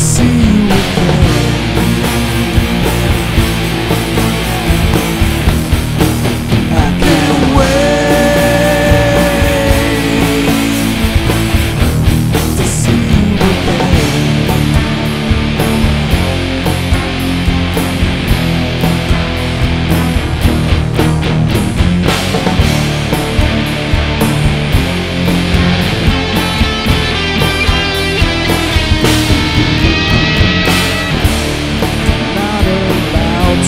see.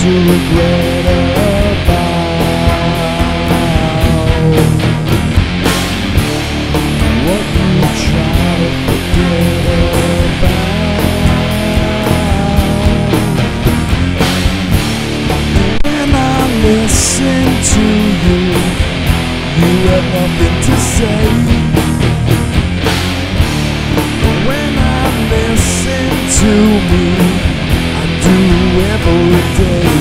To regret about? What you try to forget about? When I listen to you? You have nothing to say. When I listen to me I do every day.